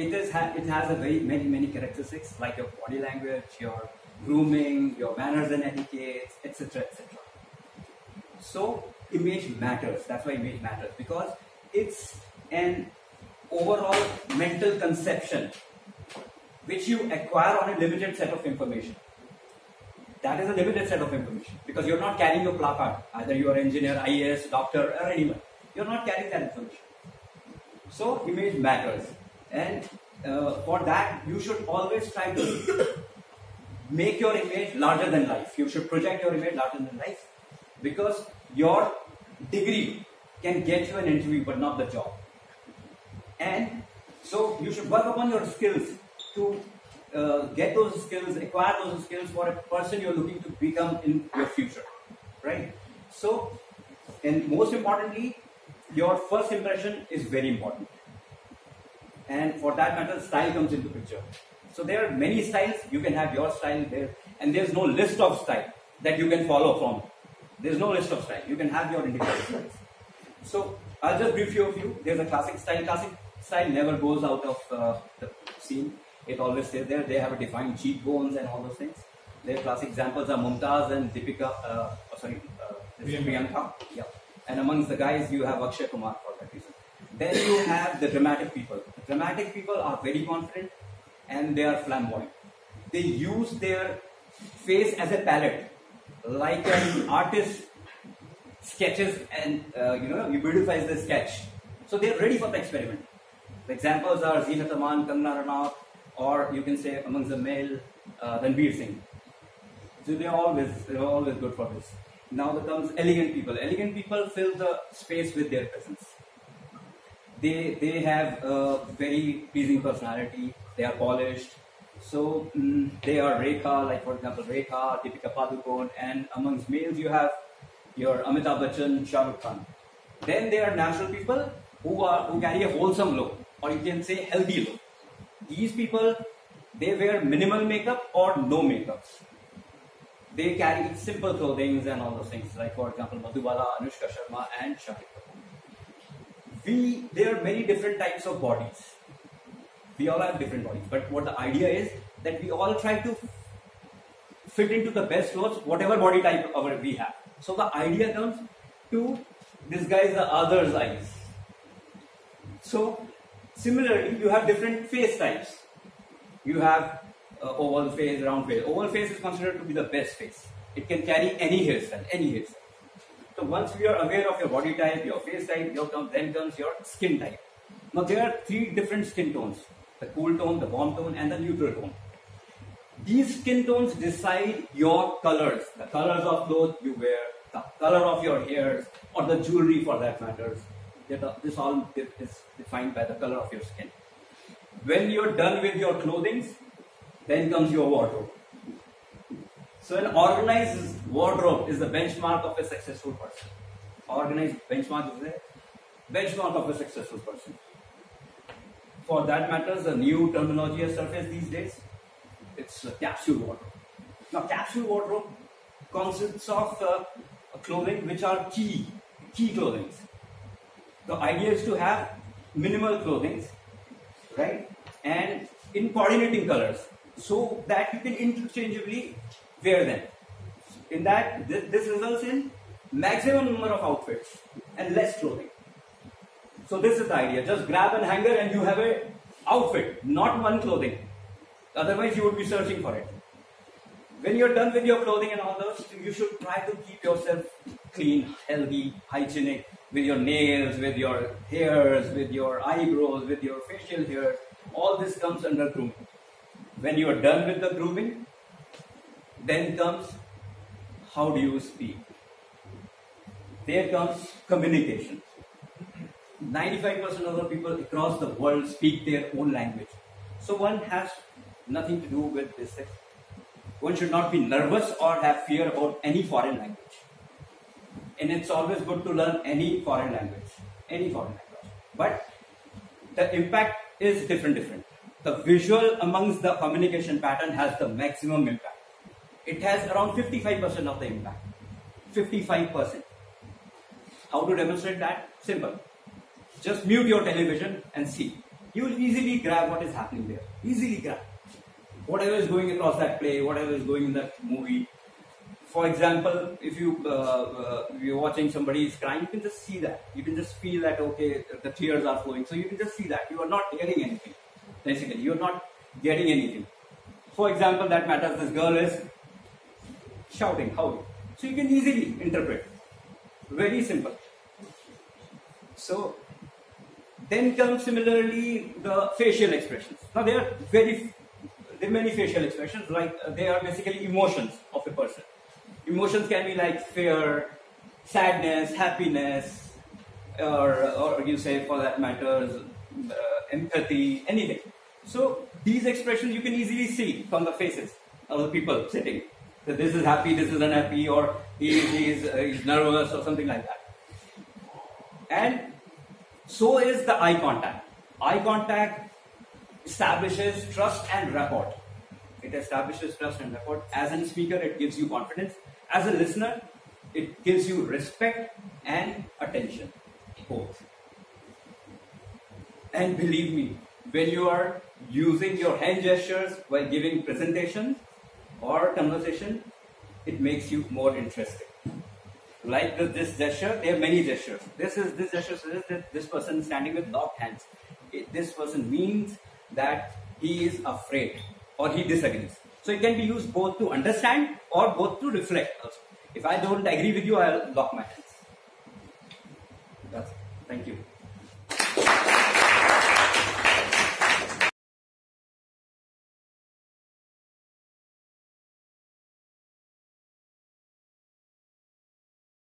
It, is ha- it has a very many many characteristics like your body language, your grooming, your manners and etiquette, etc. etc. So image matters. That's why image matters because it's an overall mental conception which you acquire on a limited set of information. That is a limited set of information because you're not carrying your placard. Either you are engineer, IAS, doctor, or anyone. You're not carrying that information. So image matters, and uh, for that you should always try to make your image larger than life. You should project your image larger than life because your degree can get you an interview but not the job. And so you should work upon your skills to uh, get those skills, acquire those skills for a person you're looking to become in your future, right? So, and most importantly, your first impression is very important. And for that matter, style comes into picture. So there are many styles. You can have your style there, and there's no list of style that you can follow from. There's no list of style. You can have your individual styles. So I'll just brief you a few. There's a classic style. Classic style never goes out of uh, the scene. It always stays there. They have a defined cheekbones and all those things. Their classic examples are Mumtaz and Deepika. Uh, oh, sorry, uh, Priyanka. Yeah. And amongst the guys, you have Akshay Kumar for that reason. Then you have the dramatic people. Dramatic people are very confident and they are flamboyant. They use their face as a palette, like an artist sketches and uh, you know beautifies the sketch. So they're ready for the experiment. The examples are Zeenat Aman, Kangana Ranaut, or you can say amongst the male uh, Ranveer Singh. So they're always they're always good for this. Now comes elegant people. Elegant people fill the space with their presence. They they have a very pleasing personality. They are polished. So mm, they are Rekha, like for example Rekha, Deepika Padukone, and amongst males you have your Amitabh Bachchan, Shah Rukh Khan. Then there are natural people who are who carry a wholesome look, or you can say healthy look. These people they wear minimal makeup or no makeup. They carry simple clothing and all those things, like for example Madhubala, Anushka Sharma, and Shahid. We there are many different types of bodies. We all have different bodies, but what the idea is that we all try to fit into the best clothes, whatever body type our we have. So the idea comes to disguise the other's eyes. So similarly, you have different face types. You have uh, oval face, round face. Oval face is considered to be the best face. It can carry any hairstyle, any hairstyle. So once we are aware of your body type, your face type, your comes, then comes your skin type. Now there are three different skin tones: the cool tone, the warm tone, and the neutral tone. These skin tones decide your colors, the colors of clothes you wear, the color of your hairs, or the jewelry for that matters. This all is defined by the color of your skin. When you're done with your clothing, then comes your wardrobe. So an organized wardrobe is the benchmark of a successful person. Organized benchmark is a benchmark of a successful person. For that matters, the new terminology has surfaced these days. It's a capsule wardrobe. Now, capsule wardrobe consists of uh, clothing which are key, key clothing. The idea is to have minimal clothing, right? And in coordinating colors so that you can interchangeably wear them. In that, this, this results in maximum number of outfits and less clothing. So this is the idea. Just grab an hanger and you have a outfit, not one clothing. Otherwise, you would be searching for it. When you're done with your clothing and all those, you should try to keep yourself clean, healthy, hygienic, with your nails, with your hairs, with your eyebrows, with your facial hair. All this comes under grooming. When you are done with the grooming, then comes how do you speak? There comes communication. 95% of the people across the world speak their own language. So one has nothing to do with this. One should not be nervous or have fear about any foreign language. And it's always good to learn any foreign language. Any foreign language. But the impact is different, different. The visual amongst the communication pattern has the maximum impact. It has around 55% of the impact. 55%. How to demonstrate that? Simple. just mute your television and see. You will easily grab what is happening there. Easily grab. Whatever is going across that play, whatever is going in that movie. For example, if you uh, uh, you're watching somebody is crying, you can just see that. You can just feel that okay, the tears are flowing. So you can just see that you are not hearing anything. Basically, you are not getting anything. For example, that matters. This girl is shouting, how? So you can easily interpret. Very simple. So then comes similarly the facial expressions. Now there are very there are many facial expressions like uh, they are basically emotions of a person. Emotions can be like fear, sadness, happiness, or, or you say for that matter, uh, empathy, anything. So these expressions you can easily see from the faces of the people sitting. That this is happy, this is unhappy, or he, is uh, he's nervous, or something like that. And so is the eye contact. Eye contact establishes trust and rapport. It establishes trust and rapport. As a speaker, it gives you confidence. As a listener, it gives you respect and attention, both. And believe me, when you are using your hand gestures while giving presentations or conversation, it makes you more interesting. Like the, this gesture, there are many gestures. This is this gesture says that this person standing with locked hands. It, this person means that he is afraid or he disagrees. So it can be used both to understand or both to reflect also. If I don't agree with you, I'll lock my hands. That's it. Thank you.